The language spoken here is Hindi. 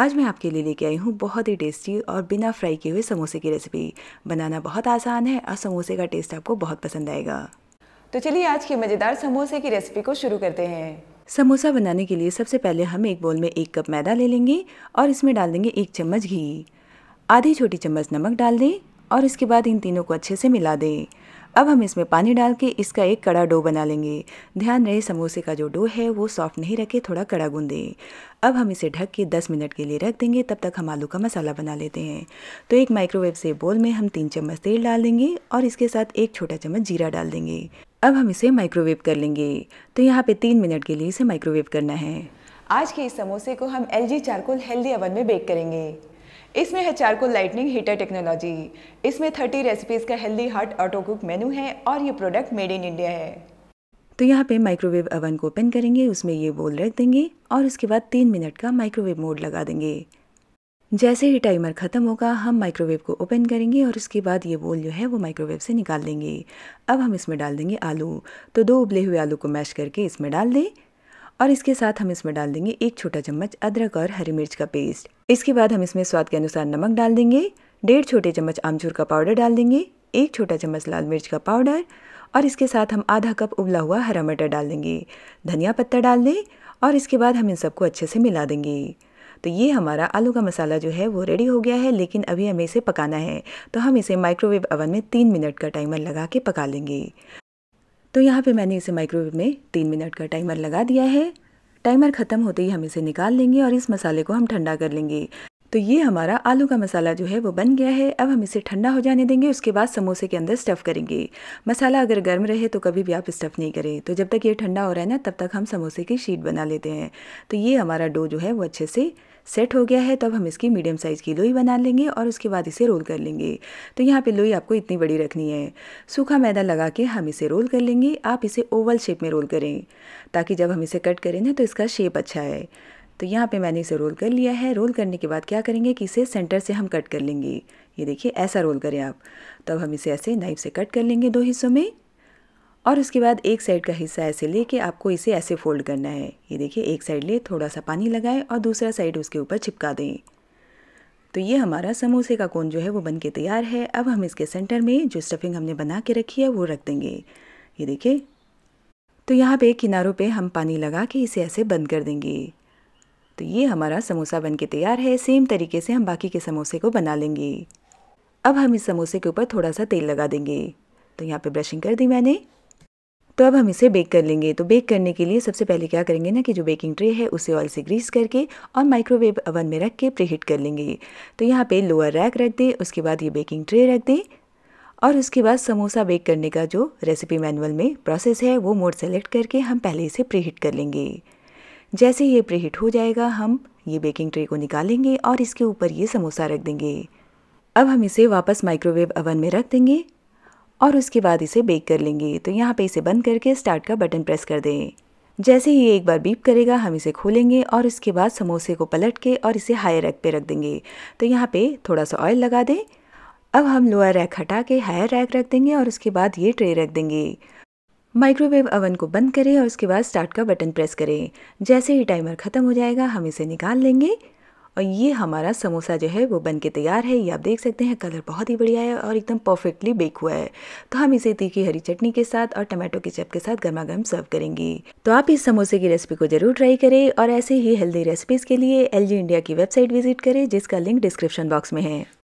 आज मैं आपके लिए लेके आई हूँ बहुत ही टेस्टी और बिना फ्राई किए हुए समोसे की रेसिपी बनाना बहुत आसान है और समोसे का टेस्ट आपको बहुत पसंद आएगा। तो चलिए आज की मज़ेदार समोसे की रेसिपी को शुरू करते हैं। समोसा बनाने के लिए सबसे पहले हम एक बोल में एक कप मैदा ले लेंगे और इसमें डाल देंगे एक चम्मच घी। आधी छोटी चम्मच नमक डाल दें और इसके बाद इन तीनों को अच्छे से मिला दें। अब हम इसमें पानी डाल के इसका एक कड़ा डो बना लेंगे। ध्यान रहे, समोसे का जो डो है, वो सॉफ्ट नहीं रखे, थोड़ा कड़ा गूंदे अब हम इसे ढक के 10 मिनट के लिए रख देंगे, तब तक हम आलू का मसाला बना लेते हैं। तो एक माइक्रोवेव से बोल में हम तीन चम्मच तेल डाल देंगे और इसके साथ एक छोटा चम्मच जीरा डाल देंगे। अब हम इसे माइक्रोवेव कर लेंगे। तो यहाँ पे तीन मिनट के लिए इसे माइक्रोवेव करना है। आज के इस समोसे को हम L G charcoal healthy oven में बेक करेंगे। इसमें है चारकोल लाइटनिंग हीटर टेक्नोलॉजी इसमें 30 रेसिपीज़ का healthy heart auto cook menu है और ये प्रोडक्ट मेड इन इंडिया है। तो यहाँ पे माइक्रोवेव अवन को ओपन करेंगे, उसमें ये बोल रख देंगे और उसके बाद तीन मिनट का माइक्रोवेव मोड लगा देंगे। जैसे ही टाइमर ख़त्म होगा, हम माइक्रोवेव को ओपन करेंगे और उसके बाद ये बोल जो है वो माइक्रोवेव से निकाल देंगे। अब हम इसमें डाल देंगे आलू। तो दो उबले हुए आलू को मैश करके इसमें डाल दें और इसके साथ हम इसमें डाल देंगे एक छोटा चम्मच अदरक और हरी मिर्च का पेस्ट इसके बाद हम इसमें स्वाद के अनुसार नमक डाल देंगे, डेढ़ छोटे चम्मच आमचूर का पाउडर डाल देंगे, एक छोटा चम्मच लाल मिर्च का पाउडर और इसके साथ हम आधा कप उबला हुआ हरा मटर डाल देंगे। धनिया पत्ता डाल दें और इसके बाद हम इन सबको अच्छे से मिला देंगे। तो ये हमारा आलू का मसाला जो है वो रेडी हो गया है, लेकिन अभी हमें इसे पकाना है। तो हम इसे माइक्रोवेव अवन में तीन मिनट का टाइमर लगा के पका लेंगे। तो यहाँ पे मैंने इसे माइक्रोवेव में तीन मिनट का टाइमर लगा दिया है। टाइमर ख़त्म होते ही हम इसे निकाल लेंगे और इस मसाले को हम ठंडा कर लेंगे। तो ये हमारा आलू का मसाला जो है वो बन गया है। अब हम इसे ठंडा हो जाने देंगे, उसके बाद समोसे के अंदर स्टफ़ करेंगे। मसाला अगर गर्म रहे तो कभी भी आप स्टफ़ नहीं करें। तो जब तक ये ठंडा हो रहा है ना, तब तक हम समोसे की शीट बना लेते हैं। तो ये हमारा डो जो है वो अच्छे से सेट हो गया है। तो अब हम इसकी मीडियम साइज़ की लोई बना लेंगे और उसके बाद इसे रोल कर लेंगे। तो यहाँ पे लोई आपको इतनी बड़ी रखनी है। सूखा मैदा लगा के हम इसे रोल कर लेंगे। आप इसे ओवल शेप में रोल करें। ताकि जब हम इसे कट करें ना तो इसका शेप अच्छा है तो यहाँ पे मैंने इसे रोल कर लिया है। रोल करने के बाद क्या करेंगे कि इसे सेंटर से हम कट कर लेंगे। ये देखिए, ऐसा रोल करें आप। तब हम इसे ऐसे नाइफ से कट कर लेंगे दो हिस्सों में। और उसके बाद एक साइड का हिस्सा ऐसे लेके आपको इसे ऐसे फोल्ड करना है। ये देखिए, एक साइड ले थोड़ा सा पानी लगाएँ और दूसरा साइड उसके ऊपर चिपका दें। तो ये हमारा समोसे का कोन जो है वो बन के तैयार है। अब हम इसके सेंटर में जो स्टफिंग हमने बना के रखी है वो रख देंगे। ये देखिए। तो यहाँ पे किनारों पे हम पानी लगा के इसे ऐसे बंद कर देंगे। तो ये हमारा समोसा बन के तैयार है। सेम तरीके से हम बाकी के समोसे को बना लेंगे। अब हम इस समोसे के ऊपर थोड़ा सा तेल लगा देंगे। तो यहाँ पे ब्रशिंग कर दी मैंने। तो अब हम इसे बेक कर लेंगे। तो बेक करने के लिए सबसे पहले क्या करेंगे ना कि जो बेकिंग ट्रे है, उसे ऑयल से ग्रीस करके और माइक्रोवेव अवन में रख के प्रीहीट कर लेंगे। तो यहाँ पे लोअर रैक रख दें, उसके बाद ये बेकिंग ट्रे रख दें। और उसके बाद समोसा बेक करने का जो रेसिपी मैनुअल में प्रोसेस है, वो मोड सेलेक्ट करके हम पहले इसे प्रीहीट कर लेंगे। जैसे ये प्रीहीट हो जाएगा, हम ये बेकिंग ट्रे को निकालेंगे और इसके ऊपर ये समोसा रख देंगे। अब हम इसे वापस माइक्रोवेव अवन में रख देंगे और उसके बाद इसे बेक कर लेंगे। तो यहाँ पे इसे बंद करके स्टार्ट का बटन प्रेस कर दें। जैसे ही ये एक बार बीप करेगा, हम इसे खोलेंगे और उसके बाद समोसे को पलट के और इसे हाई रैक पे रख देंगे। तो यहाँ पे थोड़ा सा ऑयल लगा दें। अब हम लोअर रैक हटा के हायर रैक रख देंगे और उसके बाद ये ट्रे रख देंगे। माइक्रोवेव अवन को बंद करें और उसके बाद स्टार्ट का बटन प्रेस करें। जैसे ही टाइमर ख़त्म हो जाएगा, हम इसे निकाल लेंगे। और ये हमारा समोसा जो है, वो बन के तैयार है। ये आप देख सकते हैं, कलर बहुत ही बढ़िया है और एकदम परफेक्टली बेक हुआ है। तो हम इसे तीखी हरी चटनी के साथ और टमाटो के चप के साथ गर्मा गर्म सर्व करेंगे। तो आप इस समोसे की रेसिपी को ज़रूर ट्राई करें और ऐसे ही हेल्दी रेसिपीज़ के लिए LG इंडिया की वेबसाइट विज़िट करें, जिसका लिंक डिस्क्रिप्शन बॉक्स में है।